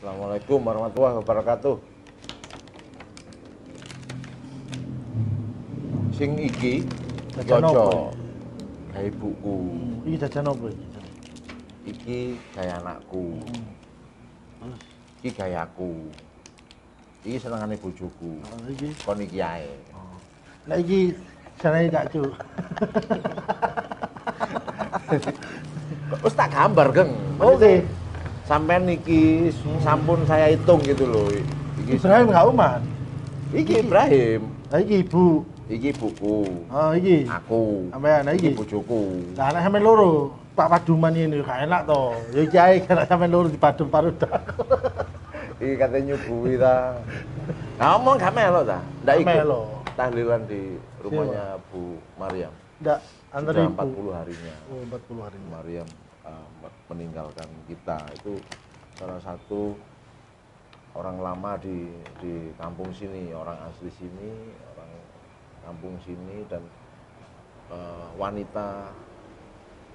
Assalamualaikum warahmatullahi wabarakatuh. Sing iki Jajan apa? gawe buku. Iki jajan apa iki? Iki gaya anakku. Iki gayaku. Iki senengane bojoku. Oh, iki. Kon iki ae. Lah iki jenenge Kak Cu. Wis tak gambar, Geng. Oke. Sampean niki sampun saya hitung gitu loh. Iki Ibrahim gak uman. Iki Ibrahim. Iki Ibu. Iki buku. Oh iki. Aku. Sampean lah iki. Iki bojoku. Lah anak sampean loro, Pak Paduman ini gak enak to. Ya iki ae kena sampean loro di Padum Paruda. Iki katanya nyubui ta. Ngomong gak melok ta? Ndak Gak ikut. melok. Tahlilan di rumahnya Bu Maryam. Ndak antar ibu. 40 harinya. Oh, 40 hari. Maryam uh, meninggalkan kita itu salah satu orang lama di di kampung sini, orang asli sini, orang kampung sini dan uh, wanita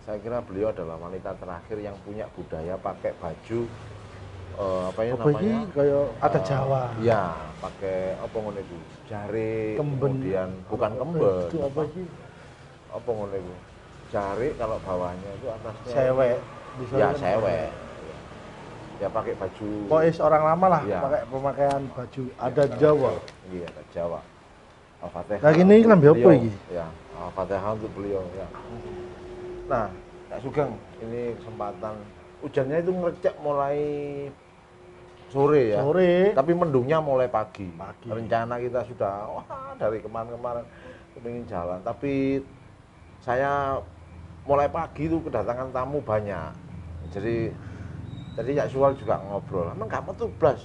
saya kira beliau adalah wanita terakhir yang punya budaya pakai baju uh, apa iki namanya? kaya ada Eh, Jawa. Iya, pakai apa ngono itu? Jari, Kemben. kemudian bukan kemben. Itu apa iki? Apa ngono itu? Jari kalau bawahnya itu atasnya Cewek. Bisa Ya, kan cewek. Ya pakai baju. Pokoknya orang lama lah Iya. pakai pemakaian baju adat Jawa. Iya, adat Jawa. Al-Fatihah. Lah, ini lambe apa iki? Ya, Al-Fatihah untuk beliau ya. Nah, Kak Sugeng, ini kesempatan hujannya itu ngerecek mulai sore ya. Sore. Tapi mendungnya mulai pagi. Pagi. Rencana kita sudah wah dari kemarin-kemarin kepingin jalan, tapi saya mulai pagi itu kedatangan tamu banyak. Jadi tadi Cak Suwal juga ngobrol, emang kamu tuh blas?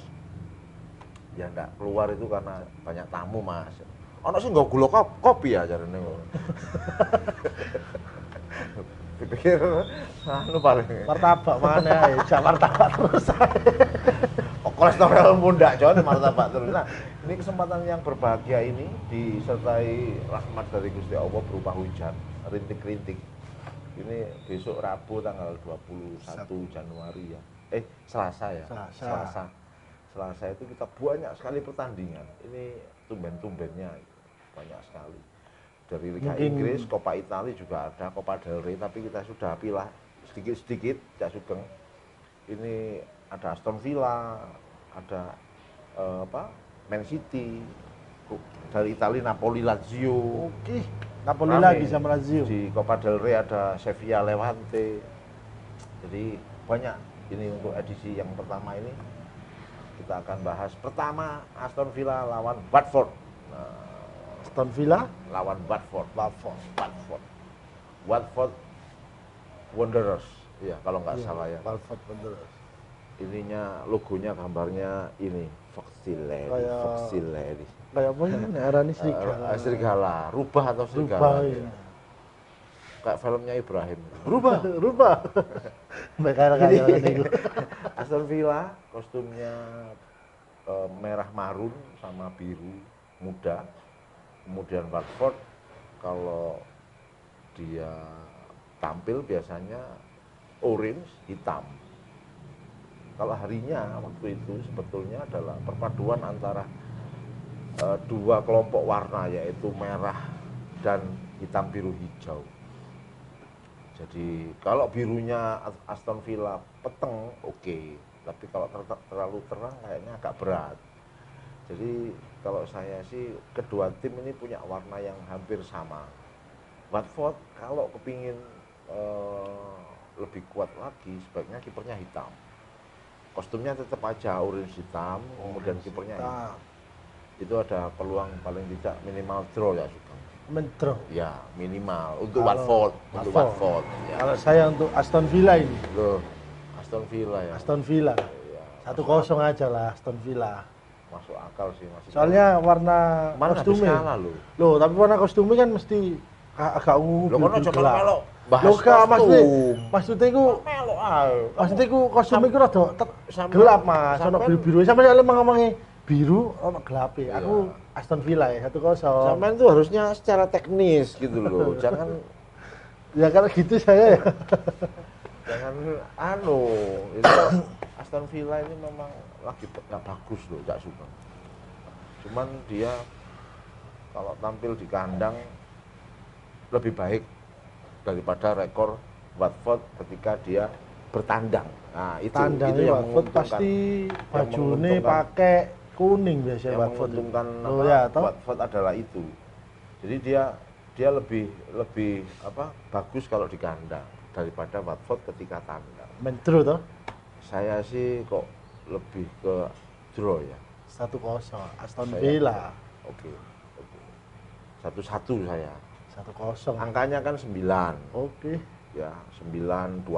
Ya enggak keluar itu karena banyak tamu mas. Ono sih nggak gula kop kopi ya jarene. Dipikir anu paling Martabak mana ya? Jak martabak terus. Oh, kolesterol pundak John martabak terus. Nah, ini kesempatan yang berbahagia ini disertai rahmat dari Gusti Allah berupa hujan, rintik-rintik. Ini besok Rabu tanggal 21 Januari ya. Eh, Selasa ya. Selasa. Selasa. Selasa itu kita banyak sekali pertandingan. Ini tumben-tumbennya banyak sekali. Dari Liga Mungkin- Inggris, Copa Italia juga ada, Copa del Rey, tapi kita sudah pilah sedikit-sedikit, Cak Sugeng. Ini ada Aston Villa, ada eh, apa? Man City, dari Italia Napoli Lazio. Oke. Napoli Rame. lagi sama Lazio. Di Copa del Rey ada Sevilla Levante. Jadi banyak ini untuk edisi yang pertama ini kita akan bahas pertama Aston Villa lawan Watford. Nah, Aston Villa. lawan Watford. Watford. Watford. Watford Wanderers. Iya, kalau nggak Iya, salah ya. Watford bener. Ininya logonya gambarnya ini Foxile, Kayak- Foxile ini. Kayak apa ini? Arani serigala. Eh, serigala, rubah atau serigala? Rubah ya. ini. Kayak filmnya Ibrahim. Rubah. Rubah. Mbak kaya kaya niku. Aston Villa kostumnya eh, merah marun sama biru muda. Kemudian Watford kalau dia tampil biasanya orange hitam. Kalau harinya waktu itu sebetulnya adalah perpaduan antara eh, dua kelompok warna yaitu merah dan hitam biru hijau. Jadi kalau birunya Aston Villa peteng oke, tapi kalau ter- terlalu terang kayaknya agak berat. Jadi kalau saya sih kedua tim ini punya warna yang hampir sama. Watford kalau kepingin eh, lebih kuat lagi sebaiknya kipernya hitam. Kostumnya tetap aja orange hitam, kemudian kipernya hitam. Itu ada peluang paling tidak minimal draw ya Sugeng. mentro. Ya minimal untuk Kalau Watford, untuk Watford. Ya. Kalau saya untuk Aston Villa ini, Loh, Aston Villa ya. Aston Villa. Ya, Satu kosong aja lah Aston Villa. Masuk akal sih masih. Soalnya warna mana kostumnya. kalah loh. Loh, tapi warna kostumnya kan mesti agak ungu Lo kan gelap. kalau bahas Loh, maksudnya, kostum. maksudnya iku Melo ayo. maksudnya iku kostum iku rada gelap Mas, ono sampai- biru-biru. Sampe kalau ngomongnya biru ono gelap Iya. Aku Aston Villa ya, satu kosong. Sampean tuh harusnya secara teknis gitu loh. jangan Ya karena gitu saya ya. jangan anu itu Aston Villa ini memang lagi nggak bagus loh, nggak suka. Cuman dia kalau tampil di kandang lebih baik daripada rekor Watford ketika dia bertandang. Nah, itu itu yang Watford pasti bajune pakai kuning biasanya yang Watford. menguntungkan Oh apa, ya, toh? Watford adalah itu. Jadi dia dia lebih lebih apa bagus kalau di kandang daripada Watford ketika tandang. Mentro toh Saya sih kok lebih ke draw ya. satu kosong Aston Villa Oke. oke. Satu-satu saya. satu kosong. Angkanya kan 9 Oke. ya, 9 20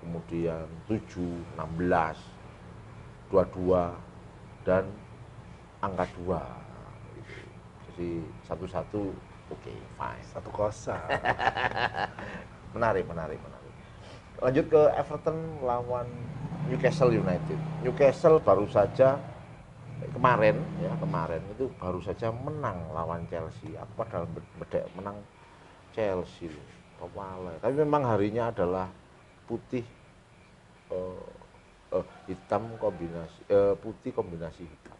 kemudian 7 16 22 dan angka 2 gitu. Jadi satu-satu oke, fine. Satu kosong. Menarik, menarik, menarik. Lanjut ke Everton lawan Newcastle United. Newcastle baru saja eh, kemarin ya kemarin itu baru saja menang lawan Chelsea. Aku padahal bed- bedek menang Chelsea. Kepala. Tapi memang harinya adalah putih eh, eh, hitam kombinasi eh, putih kombinasi hitam.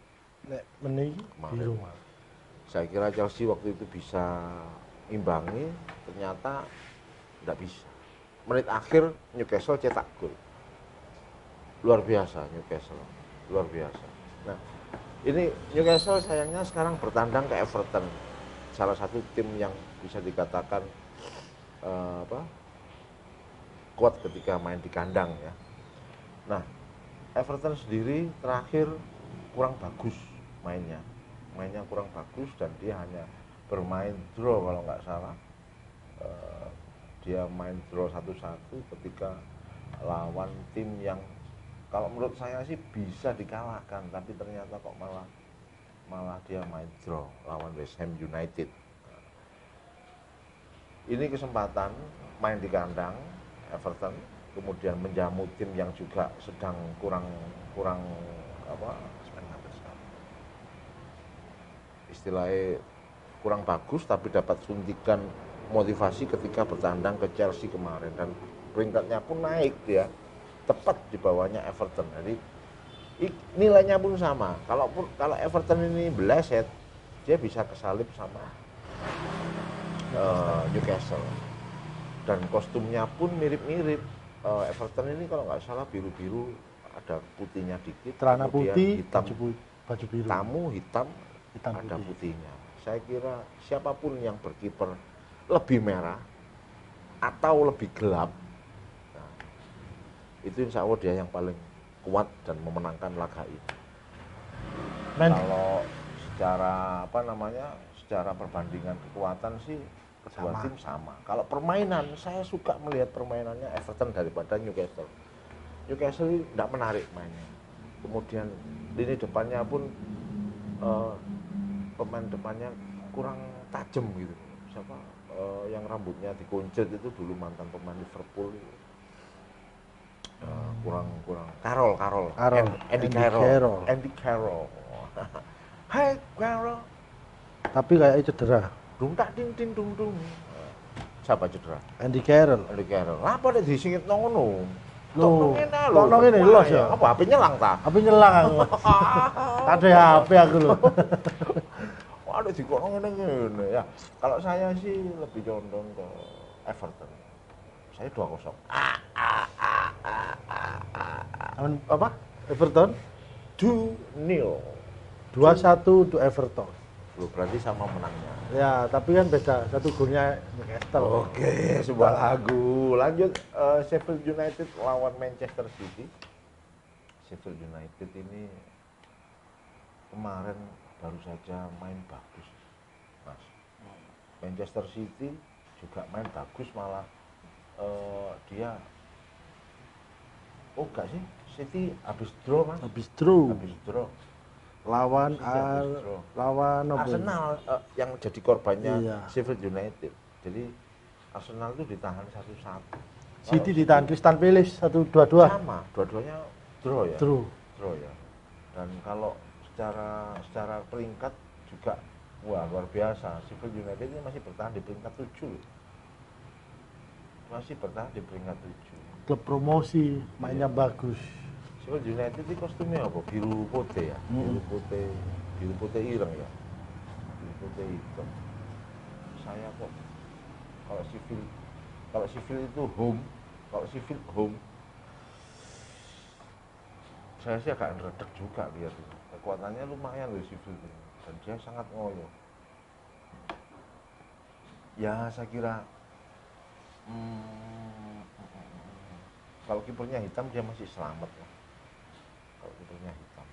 Nek meniki Kemarin. biru. Saya kira Chelsea waktu itu bisa imbangi, ternyata tidak bisa. Menit akhir Newcastle cetak gol. Luar biasa Newcastle, luar biasa. Nah, ini Newcastle sayangnya sekarang bertandang ke Everton, salah satu tim yang bisa dikatakan eh, apa kuat ketika main di kandang ya. Nah, Everton sendiri terakhir kurang bagus mainnya, mainnya kurang bagus dan dia hanya bermain draw kalau nggak salah. Eh, dia main draw satu-satu ketika lawan tim yang kalau menurut saya sih bisa dikalahkan, tapi ternyata kok malah malah dia main draw lawan West Ham United. Ini kesempatan main di kandang Everton, kemudian menjamu tim yang juga sedang kurang kurang apa istilahnya kurang bagus tapi dapat suntikan motivasi ketika bertandang ke Chelsea kemarin. Dan peringkatnya pun naik dia tepat di bawahnya Everton. Jadi nilainya pun sama. Kalaupun kalau Everton ini beleset dia bisa kesalip sama eh, Newcastle. Dan kostumnya pun mirip-mirip Eh, Everton ini kalau nggak salah biru-biru ada putihnya dikit Celana kemudian putih, hitam baju, baju biru. tamu hitam, Hitam ada putih. putihnya. Saya kira siapa pun yang berkiper lebih merah atau lebih gelap, nah, itu insya Allah dia yang paling kuat dan memenangkan laga ini. Men, Kalau secara apa namanya, secara perbandingan kekuatan sih Sama. tim sama. Kalau permainan, saya suka melihat permainannya Everton daripada Newcastle. Newcastle tidak menarik mainnya. Kemudian lini depannya pun eh, pemain depannya kurang tajam gitu. Siapa eh, yang rambutnya dikuncit itu dulu mantan pemain Liverpool. Eh, kurang kurang Carroll Carroll, Carroll. Andy, Andy. Carroll. Andy Carroll. Hai Carroll, tapi kayaknya cedera. Dung tak ding ding dung dung. Siapa cedera? Andy Carroll. Andy Carroll. Apa nek disingit nang ngono? Loh, nang ngene, los ya? Apa HP nyelang ta? Tapi nyelang aku. Ada HP aku loh. Waduh dikono ngene ngene ya. Kalau saya sih lebih condong ke Everton. Saya 2-0. Ah, Aman- apa? Everton 2-0. 2-1 untuk Everton. Loh, berarti sama menangnya. Ya, tapi kan beda. Satu golnya Newcastle. Oke, sebuah lagu. Lanjut eh, Sheffield United lawan Manchester City. Sheffield United ini kemarin baru saja main bagus, Mas. Manchester City juga main bagus malah eh, dia Oh enggak sih, City habis draw mas, Habis draw habis draw. Lawan habis Ar- lawan? Arsenal eh, yang jadi korbannya Iya. Sheffield United. Jadi Arsenal itu ditahan satu-satu. City ditahan Crystal Palace 1-2-2. sama, dua-duanya draw ya. Draw. Draw ya. Dan kalau secara secara peringkat juga wah luar biasa. Sheffield United ini masih bertahan di peringkat 7 loh. Masih bertahan di peringkat 7. Klub promosi mainnya Iya. bagus. Sheffield United itu kostumnya apa? Biru putih ya? Biru Mm. putih, biru putih ireng ya? Biru putih hitam. Saya kok kalau sivil kalau sivil itu home, kalau sivil home saya sih agak ngeredek juga lihat itu. Kekuatannya lumayan loh sivil itu. Dan dia sangat ngoyo. Ya saya kira hmm, kalau kipernya hitam dia masih selamat lah. Kalau kipernya hitam.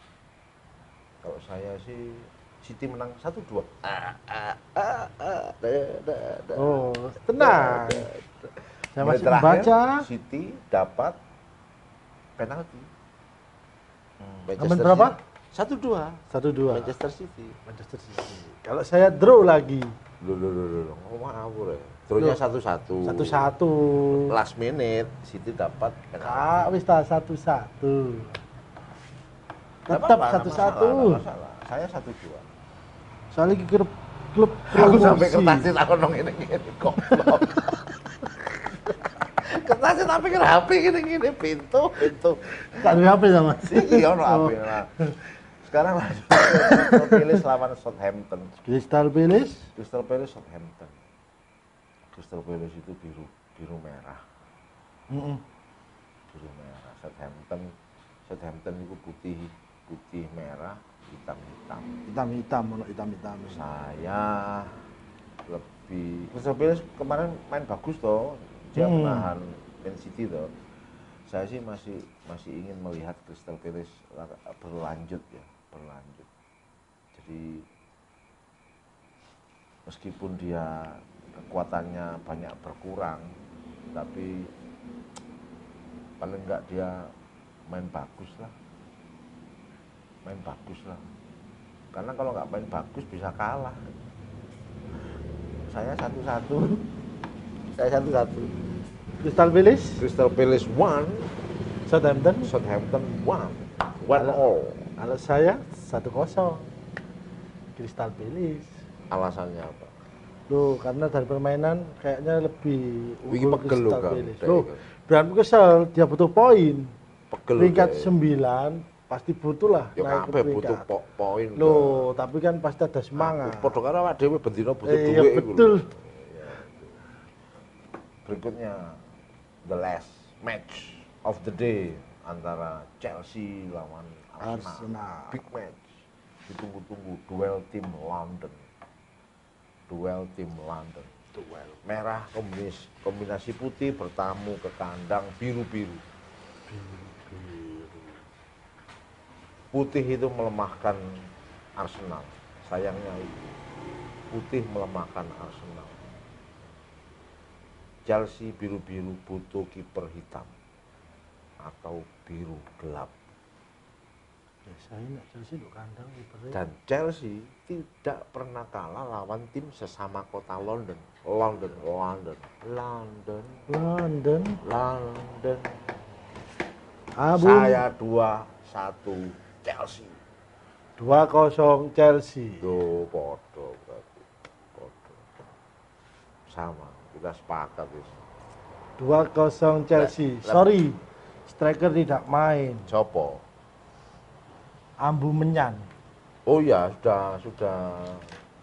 Kalau saya sih City menang 1-2. Ah, ah, ah, ah, da, da, da. Oh, tenang. Saya masih terakhir, membaca. City dapat penalti. Aman berapa? Satu dua. Satu dua. Manchester City. Manchester City. Kalau saya draw lagi loh, loh, loh, loh. ngomong ngawur ya. Terusnya satu satu. satu satu. Last minute City dapat penalti. Kak, wis satu satu. Tetap apa-apa, satu nggak satu. masalah, nggak masalah. Saya satu dua. Soalnya iki klub klub Aku sampai promosi. kertasnya tak ono ngene ngene goblok. kertasnya tapi ke HP gini gini pintu pintu. Tak ada HP sama. Ono Oh. HP lah. Sekarang ke Crystal Palace lawan Southampton. Crystal Palace. Crystal Palace Southampton. Crystal Palace itu biru biru merah. Mm-mm. biru merah Southampton Southampton itu putih putih merah hitam hitam Hitam hitam, ono hitam hitam. saya lebih Crystal kemarin main bagus toh dia Hmm. menahan Man City toh saya sih masih masih ingin melihat Crystal Palace la- berlanjut ya berlanjut jadi meskipun dia kekuatannya banyak berkurang tapi paling enggak dia main bagus lah main bagus lah karena kalau nggak main bagus bisa kalah saya satu-satu saya satu-satu Crystal Palace, Crystal Palace one Southampton. Southampton one one all Kalau saya satu kosong. Crystal Palace. alasannya apa Loh, karena dari permainan kayaknya lebih lho, Kang. Palace. Loh. Brian kesel, dia butuh poin. pegel Peringkat deh. 9 pasti butuh lah ya naik ke kabeh butuh po- poin Loh, tapi kan pasti ada semangat. Padha karo awak dhewe bendina butuh Eh, duit iya, betul. Berikutnya the last match of the day antara Chelsea lawan Arsenal. Arsenal. Big match. Ditunggu-tunggu duel tim London. Duel tim London. Duel. Merah kombinasi, kombinasi putih bertamu ke kandang biru-biru. Putih itu melemahkan Arsenal. Sayangnya itu. Putih melemahkan Arsenal. Chelsea biru-biru butuh kiper hitam atau biru gelap. Biasanya nek Chelsea lu kandang kipernya. Dan Chelsea tidak pernah kalah lawan tim sesama kota London. London, London, London, London. London. Abu Saya dua satu Chelsea. 2-0 Chelsea. Tuh podo berarti. Podo. Sama, kita sepakat wis. 2-0 Chelsea. Lep-. Sorry. Striker tidak main. Sopo? Ambu Menyan Oh ya, sudah sudah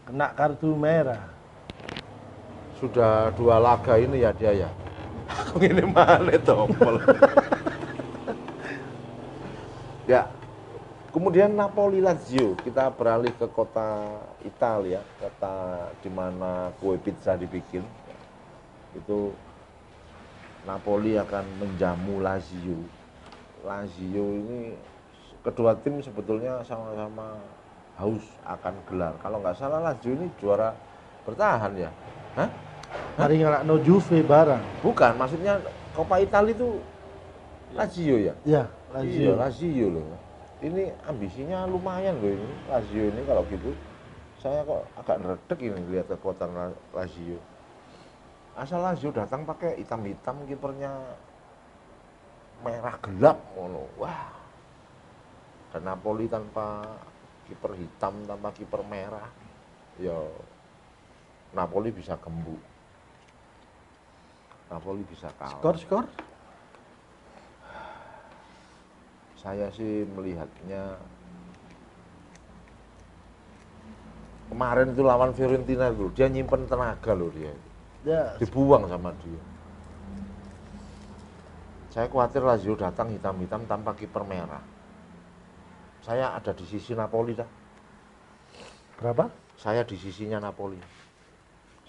kena kartu merah. sudah dua laga ini ya dia ya. Ini mana tombol. ya. Kemudian Napoli Lazio, kita beralih ke kota Italia, kota di mana kue pizza dibikin. Itu Napoli akan menjamu Lazio. Lazio ini kedua tim sebetulnya sama-sama haus akan gelar. Kalau nggak salah Lazio ini juara bertahan ya. Hah? Mari ngelakno Juve barang. Bukan, maksudnya Coppa Italia itu Lazio ya? Ya, Iya, Lazio. Lazio loh. Ini ambisinya lumayan loh ini, Lazio ini kalau gitu. Saya kok agak neredek ini lihat kekuatan La- Lazio. Asal Lazio datang pakai hitam-hitam kipernya merah gelap ngono. Wah. Dan Napoli tanpa kiper hitam, tanpa kiper merah. Ya Napoli bisa gembuk. Napoli bisa kalah. Skor skor saya sih melihatnya kemarin itu lawan Fiorentina itu dia nyimpen tenaga loh dia. Ya, dibuang sama dia. Saya khawatir Lazio datang hitam-hitam tanpa kiper merah. Saya ada di sisi Napoli dah. Berapa? saya di sisinya Napoli.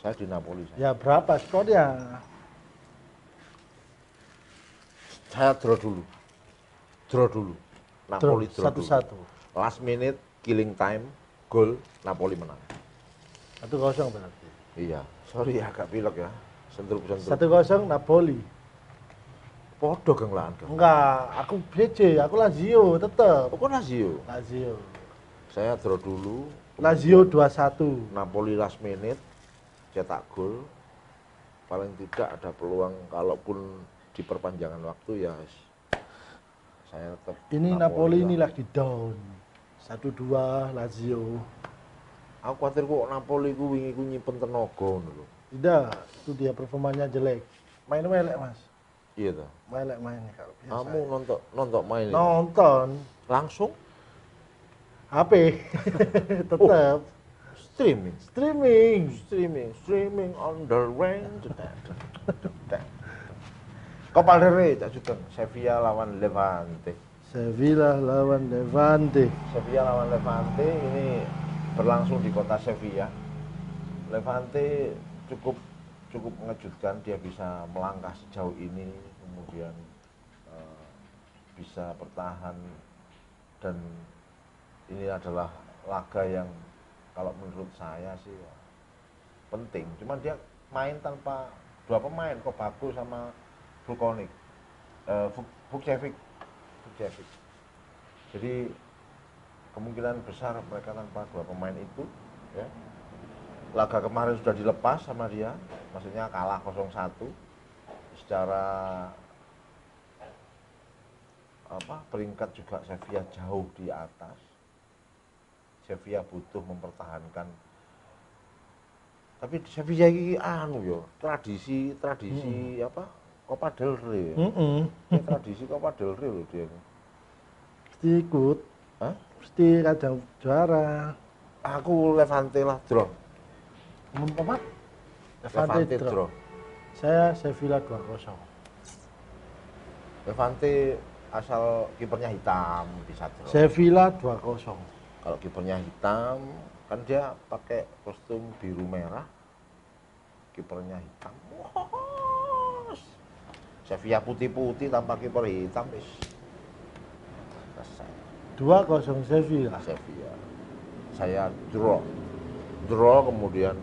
Saya di Napoli saya, Ya berapa skornya? saya draw dulu draw dulu Napoli draw dulu Satu-satu. last minute killing time gol Napoli menang Satu kosong berarti. iya sorry agak pilek ya sentuh sentuh Satu kosong Napoli. podo geng Enggak, aku BC, aku Lazio tetep. oh, kok Lazio Lazio. saya draw dulu Lazio 2-1. Napoli last minute cetak gol paling tidak ada peluang kalaupun di perpanjangan waktu ya saya tetap Ini Napoli ini lah. lagi down. 1-2 Lazio. aku khawatir kok Napoli ku wingi ku nyimpen tenaga ngono lho Tidak, itu dia performanya jelek. Main melek mas. iya toh Melek mainnya kalau biasa. kamu nonton nonton main ini? Nonton langsung HP tetap streaming streaming. streaming streaming on the rain Copa del Rey tak juga Sevilla lawan Levante Sevilla lawan Levante. Sevilla lawan Levante ini berlangsung di kota Sevilla. Levante cukup cukup mengejutkan dia bisa melangkah sejauh ini kemudian eh, bisa bertahan dan ini adalah laga yang kalau menurut saya sih ya, penting. Cuman dia main tanpa dua pemain kok bagus sama Vulkonik. Eh, Vuk- Vukcevic. Vukcevic. Jadi kemungkinan besar mereka tanpa dua pemain itu ya. Laga kemarin sudah dilepas sama dia, maksudnya kalah 0-1 secara apa peringkat juga Sevilla jauh di atas. Sevilla butuh mempertahankan tapi Sevilla ini anu yo tradisi tradisi apa Copa del Rey ya. Mm-mm. Ini tradisi Copa del Rey loh dia. Mesti ikut, Hah? mesti kadang juara. Aku Levante lah draw. Apa? Levante, Levante draw. draw. Saya Sevilla 2-0. Levante asal kipernya hitam bisa draw. Sevilla 2-0. Kalau kipernya hitam kan dia pakai kostum biru merah. Kipernya hitam. Wah. Sevilla putih-putih tanpa kiper hitam wis. Selesai. 2-0 Sevilla. Sevilla. Saya draw. Draw kemudian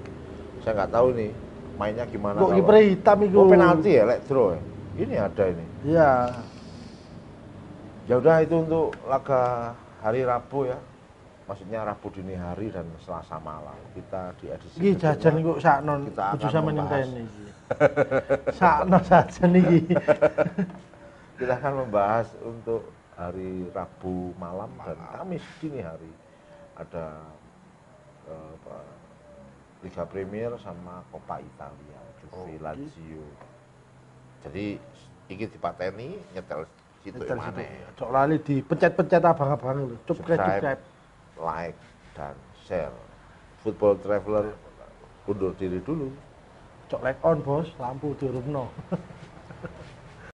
saya nggak tahu nih mainnya gimana. Kok kiper hitam itu? Oh penalti ya, lek draw ya. Ini ada ini. Iya. Ya udah itu untuk laga hari Rabu ya. Maksudnya Rabu dini hari dan Selasa malam. Kita di edisi kedua, jajan iku saknon kita akan sampean membahas. Sakno jajan iki. Kita akan membahas untuk hari Rabu malam dan Kamis dini hari ada eh, apa, Liga Premier sama Coppa Italia, Juve Oke. Lazio. Jadi iki dipateni nyetel situ Nyetel mana. Cok lali dipencet-pencet abang-abang lho. Subscribe, subscribe. like, dan share. Football Traveler undur diri dulu. Cok like on bos, lampu diurupno.